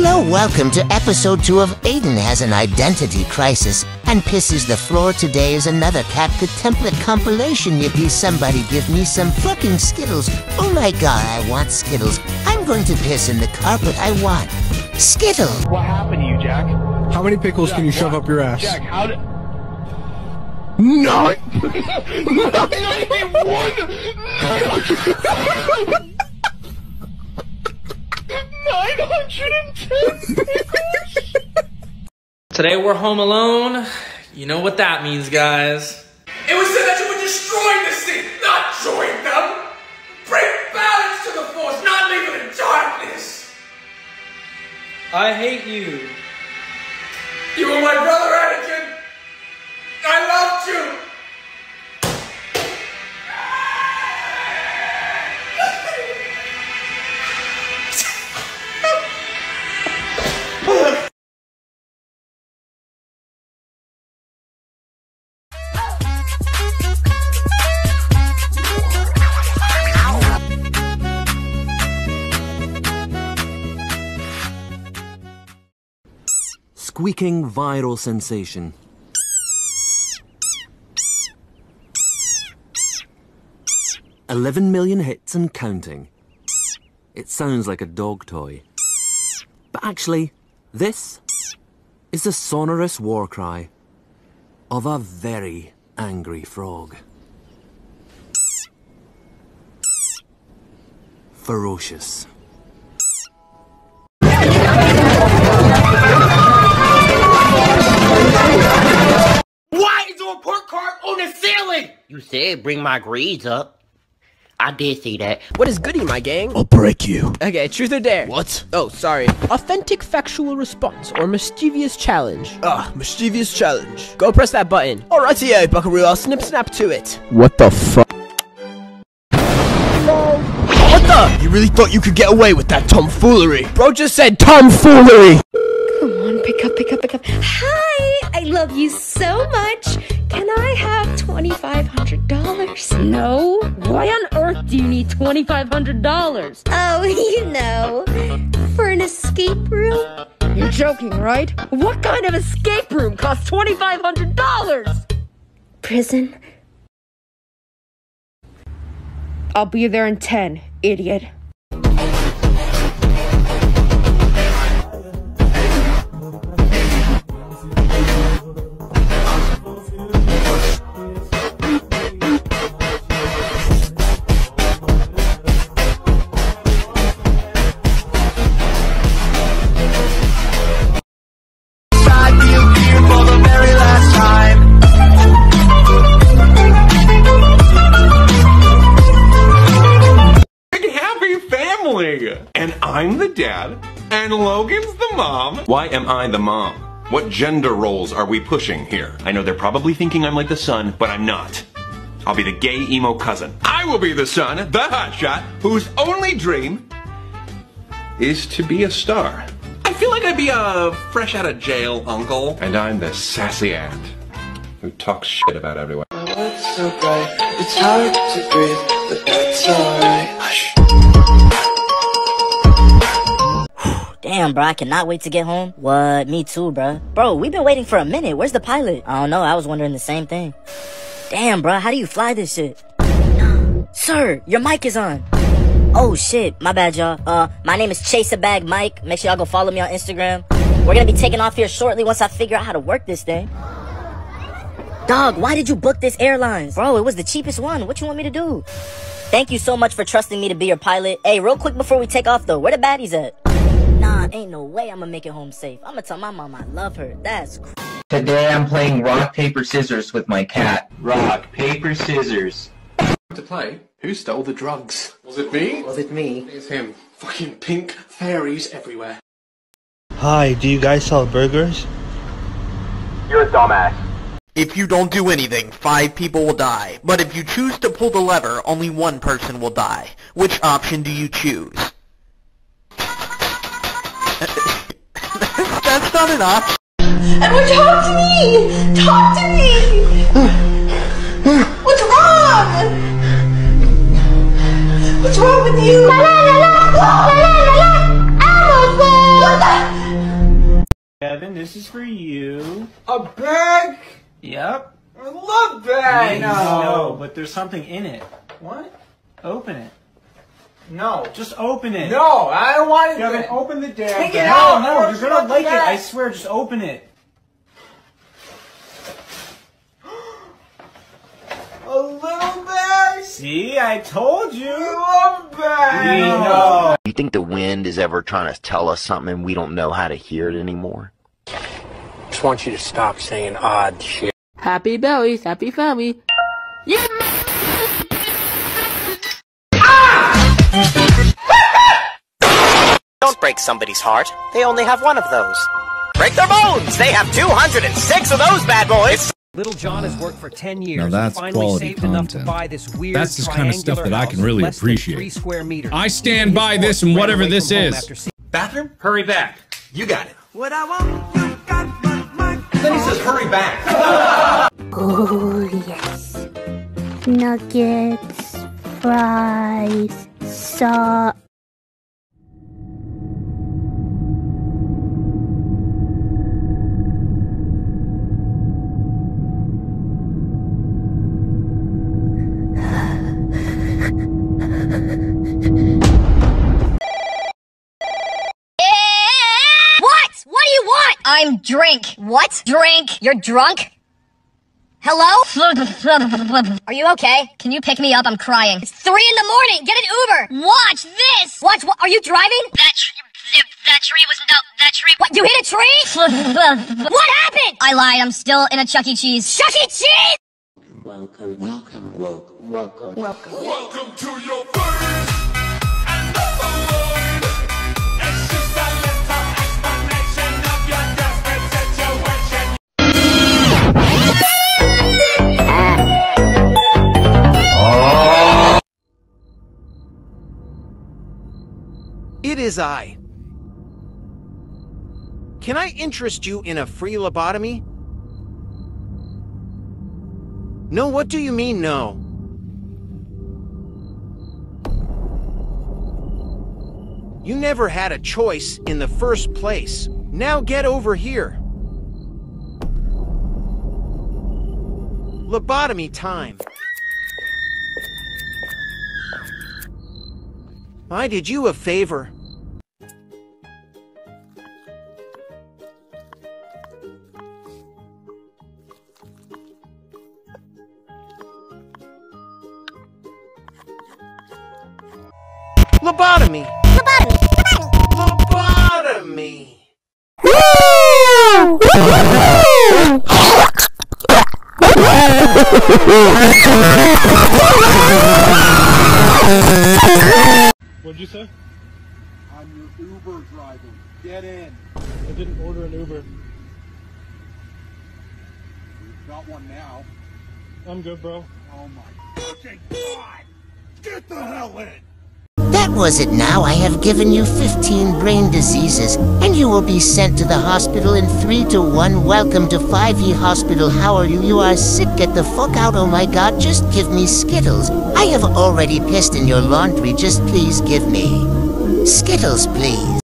Hello, welcome to episode 2 of Aiden Has an Identity Crisis and Pisses the Floor. Today is another CapCut template compilation. Yippee, somebody give me some fucking Skittles. Oh my god, I want Skittles. I'm going to piss in the carpet. I want Skittles. What happened to you, Jack? How many pickles can you shove up your ass? Jack, how did... Nine! Today we're home alone. You know what that means, guys. It was said that you would destroy the city, not join them. Bring balance to the force, not leave it in darkness. I hate you. You were my brother, Squeaking viral sensation. Eleven million hits and counting. It sounds like a dog toy. But actually, this is the sonorous war cry of a very angry frog. Ferocious. You said bring my grades up. I did see that. What is goody, my gang? I'll break you. Okay, truth or dare? What? Oh, sorry. Authentic factual response or mischievous challenge. Ah, mischievous challenge. Go press that button. Alrighty, yo, buckaroo, I'll snip snap to it. What the fuck? What the? You really thought you could get away with that tomfoolery? Bro just said tomfoolery! Pick up, pick up, pick up. Hi, I love you so much. Can I have $2,500? No? Why on earth do you need $2,500? Oh, you know, for an escape room. You're joking, right? What kind of escape room costs $2,500? Prison. I'll be there in 10, idiot. And Logan's the mom. Why am I the mom? What gender roles are we pushing here? I know they're probably thinking I'm like the son, but I'm not. I'll be the gay emo cousin. I will be the son, the hotshot, whose only dream is to be a star. I feel like I'd be a fresh out of jail uncle. And I'm the sassy aunt who talks shit about everyone. It's so bright, it's hard to breathe, but that's alright. Damn, bro, I cannot wait to get home. What? Me too, bro. Bro, we've been waiting for a minute. Where's the pilot? I don't know. I was wondering the same thing. Damn, bro, how do you fly this shit? Sir, your mic is on. Oh shit, my bad, y'all. Uh, my name is Chase a Bag Mike. Make sure y'all go follow me on Instagram. We're gonna be taking off here shortly once I figure out how to work this thing. Dog, why did you book this airlines? Bro, it was the cheapest one. What you want me to do? Thank you so much for trusting me to be your pilot. Hey, real quick before we take off though, where the baddies at? Nah, ain't no way I'm gonna make it home safe. I'm gonna tell my mom I love her. That's cr- Today I'm playing rock, paper, scissors with my cat. Rock, paper, scissors. To play, who stole the drugs? Was it me? Was it me? It's him. Fucking pink fairies everywhere. Hi, do you guys sell burgers? You're a dumbass. If you don't do anything, five people will die. But if you choose to pull the lever, only one person will die. Which option do you choose? That's not an option. Edward, talk to me! Talk to me! What's wrong? What's wrong with you? La la la la! La la la la! Elmo's What the? And this is for you. A bag? Yep. I love bags. I know, but there's something in it. What? Open it. No. Just open it. No, I don't want it. Devin, open the damn Take thing. it no, out. No, I you're gonna like it. I swear, just open it. A little bag? See, I told you. I love bags. We know. You think the wind is ever trying to tell us something and we don't know how to hear it anymore? Just want you to stop saying odd shit. Happy bellies, happy family. Yeah. Don't break somebody's heart. They only have one of those. Break their bones! They have 206 of those bad boys! Little John has worked for 10 years. Now that's and finally quality saved enough content. to buy this weird That's the kind of stuff that I can really appreciate. Three square meters. I stand by this and whatever this is. Bathroom? Hurry back. You got it. What I want, Then he says, hurry back. Oh, yes. Nuggets, fries, sauce. What? What do you want? I'm drink. What? Drink. You're drunk? Hello? Are you okay? Can you pick me up? I'm crying. It's three in the morning. Get an Uber. Watch this. Watch what? Are you driving? That tree. That tree was no. That tree. What? You hit a tree? what happened? I lied. I'm still in a Chuck E. Cheese. Chuck E. Cheese. Welcome, welcome, welcome, welcome. Welcome. Welcome to your It is I. Can I interest you in a free lobotomy? No, what do you mean, no? You never had a choice in the first place. Now get over here. Lobotomy time. I did you a favor. Lobotomy. Lobotomy. What'd you say? I'm your Uber driver. Get in. I didn't order an Uber. We've got one now. I'm good, bro. Oh my fucking god! Get the hell in! That was it now. I have given you 15 brain diseases, and you will be sent to the hospital in 3 to 1. Welcome to 5E Hospital. How are you? You are sick. Get the fuck out. Oh my god, just give me Skittles. I have already pissed in your laundry. Just please give me Skittles, please.